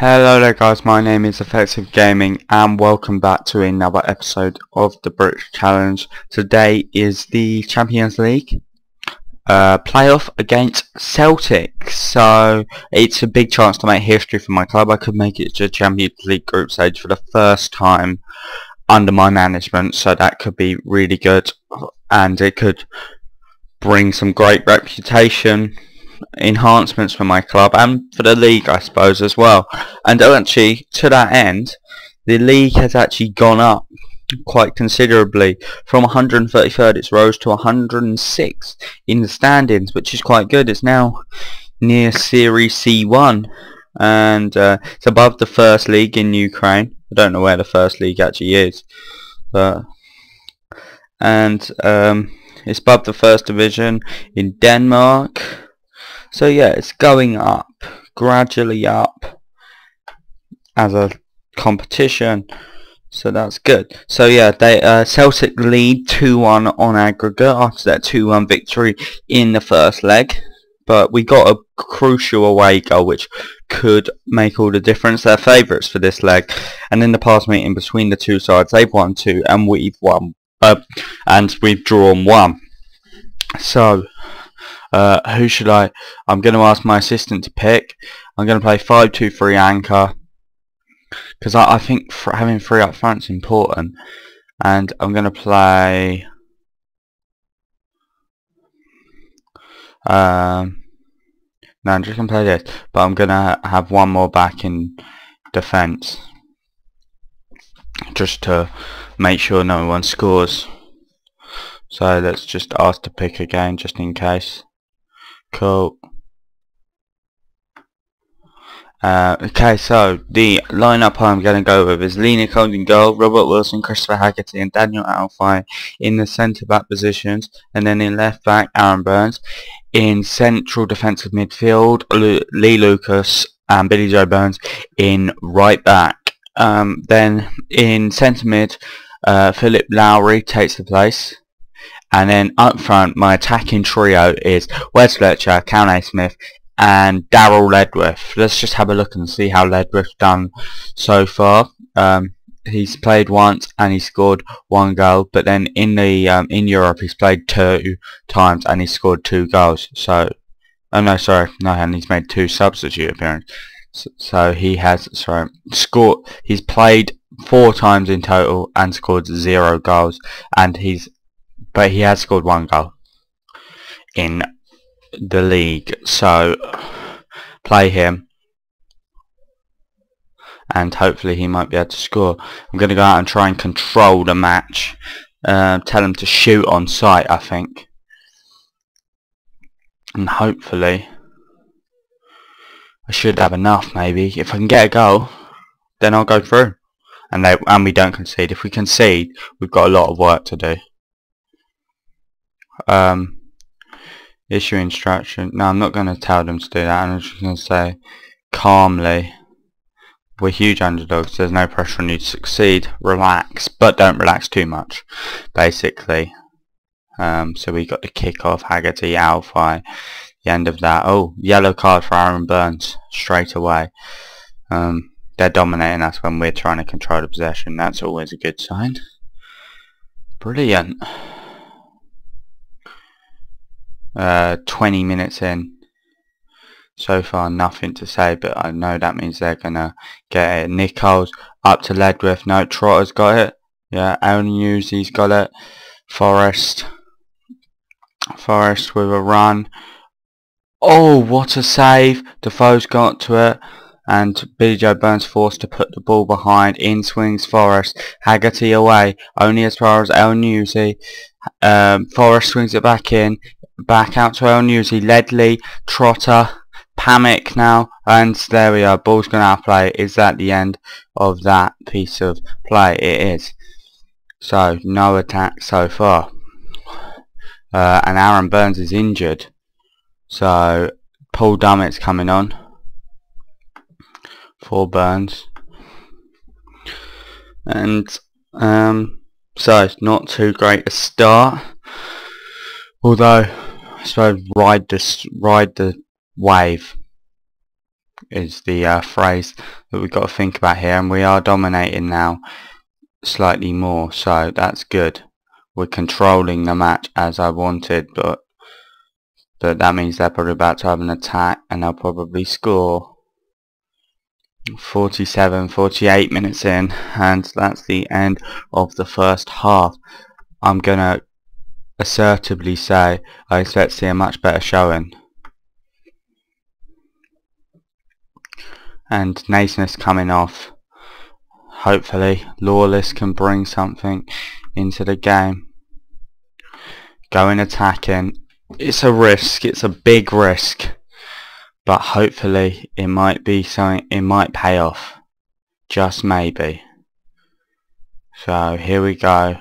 Hello there guys, my name is Effective Gaming and welcome back to another episode of the British Challenge. Today is the Champions League uh, playoff against Celtic. So it's a big chance to make history for my club. I could make it to Champions League group stage for the first time under my management. So that could be really good and it could bring some great reputation enhancements for my club and for the league I suppose as well. And actually to that end the league has actually gone up quite considerably. From 133rd it's rose to 106 in the standings which is quite good. It's now near Series C1 and uh, it's above the first league in Ukraine. I don't know where the first league actually is but and um, it's above the first division in Denmark so yeah, it's going up, gradually up as a competition. So that's good. So yeah, they uh, Celtic lead 2-1 on aggregate after that 2-1 victory in the first leg. But we got a crucial away goal which could make all the difference. They're favourites for this leg. And in the past meeting between the two sides, they've won two and we've won. Uh, and we've drawn one. So uh, who should I? I'm going to ask my assistant to pick. I'm going to play 5-2-3 anchor because I, I, think having three up front is important. And I'm going to play. Um, no, I'm just going to play this, but I'm going to have one more back in defence just to make sure no one scores. So let's just ask to pick again just in case. Cool. Uh, okay, so the lineup I'm going to go with is Lena in goal, Robert Wilson, Christopher Haggerty and Daniel Alfie in the centre back positions and then in left back Aaron Burns. In central defensive midfield Lee Lucas and Billy Joe Burns in right back. Um, then in centre mid uh, Philip Lowry takes the place and then up front, my attacking trio is Wes Fletcher, Cal Smith, and Daryl Ledwith. Let's just have a look and see how Ledwith's done so far. Um, he's played once and he scored one goal, but then in the um, in Europe he's played two times and he scored two goals. So, oh no, sorry, no, and he's made two substitute appearances. So, so he has sorry scored. He's played four times in total and scored zero goals, and he's but he has scored one goal in the league. So play him. And hopefully he might be able to score. I'm going to go out and try and control the match. Uh, tell him to shoot on sight I think. And hopefully I should have enough maybe. If I can get a goal then I'll go through. And they and we don't concede. If we concede we've got a lot of work to do um, issue instruction. No, I'm not going to tell them to do that. I'm just going to say calmly, we're huge underdogs. There's no pressure on you to succeed. Relax, but don't relax too much, basically. Um, so we got the kick off, Haggerty, Alfie, the end of that. Oh, yellow card for Aaron Burns straight away. Um, they're dominating us when we're trying to control the possession. That's always a good sign. Brilliant uh, 20 minutes in. So far nothing to say, but I know that means they're going to get it. Nichols up to Ledwith. No, Trotter's got it. Yeah, Elyounoussi got it. Forrest. Forrest with a run. Oh, what a save. Defoe's got to it. And Joe Burns forced to put the ball behind. In swings Forrest. Haggerty away. Only as far as Elyounoussi. Um, Forrest swings it back in back out to Elyounoussi, Ledley, Trotter, Pamick now, and there we are, ball's going to play. Is that the end of that piece of play? It is. So, no attack so far. Uh, and Aaron Burns is injured. So, Paul Dummett's coming on for Burns. And, um, so, not too great a start. Although, I suppose ride this ride the wave is the uh, phrase that we've got to think about here and we are dominating now slightly more so that's good. We're controlling the match as I wanted but but that means they're probably about to have an attack and they'll probably score 47 48 minutes in and that's the end of the first half. I'm gonna assertively say I expect to see a much better showing. And Naismith coming off. Hopefully Lawless can bring something into the game. Going attacking it's a risk it's a big risk. But hopefully it might be something it might pay off. Just maybe. So here we go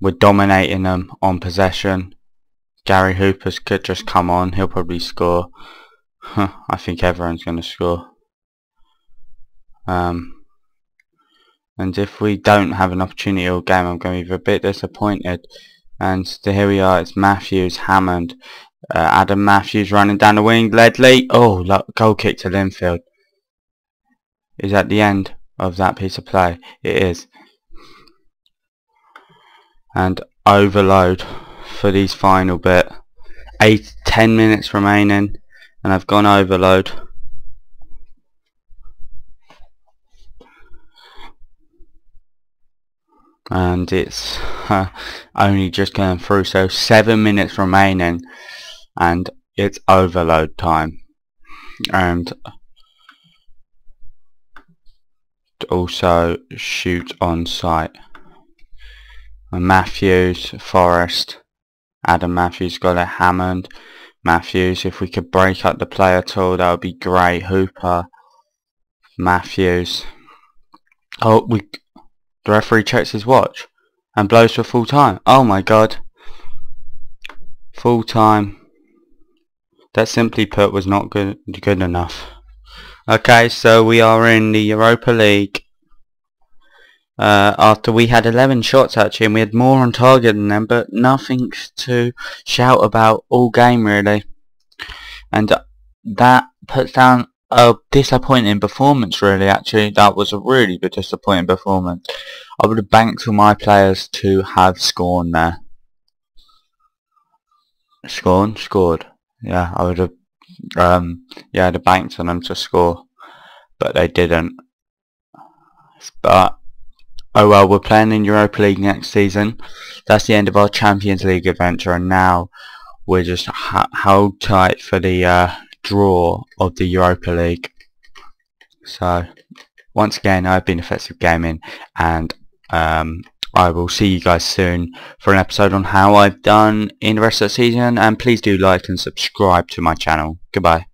we're dominating them on possession Gary Hooper's could just come on he'll probably score I think everyone's going to score um, and if we don't have an opportunity all game I'm going to be a bit disappointed and here we are it's Matthews Hammond uh, Adam Matthews running down the wing. Ledley. Oh, look, goal kick to Linfield. Is at the end of that piece of play. It is. And overload for these final bit. Eight, ten minutes remaining. And I've gone overload. and it's uh, only just going through so seven minutes remaining and it's overload time and also shoot on sight Matthews, Forrest, Adam Matthews got a Hammond, Matthews if we could break up the play at all that would be great, Hooper, Matthews, oh we, the referee checks his watch and blows for full time, oh my god, full time. That simply put was not good, good enough. Okay, so we are in the Europa League. Uh, after we had 11 shots actually and we had more on target than them but nothing to shout about all game really. And that puts down a disappointing performance really actually. That was a really good disappointing performance. I would have banked for my players to have scored there. Scored scored. Yeah, I would have, um, yeah, the banked on them to score, but they didn't. But, oh well, we're playing in Europa League next season. That's the end of our Champions League adventure, and now we're just held tight for the uh, draw of the Europa League. So, once again, I've been Effective Gaming, and um, I will see you guys soon for an episode on how I've done in the rest of the season and please do like and subscribe to my channel. Goodbye.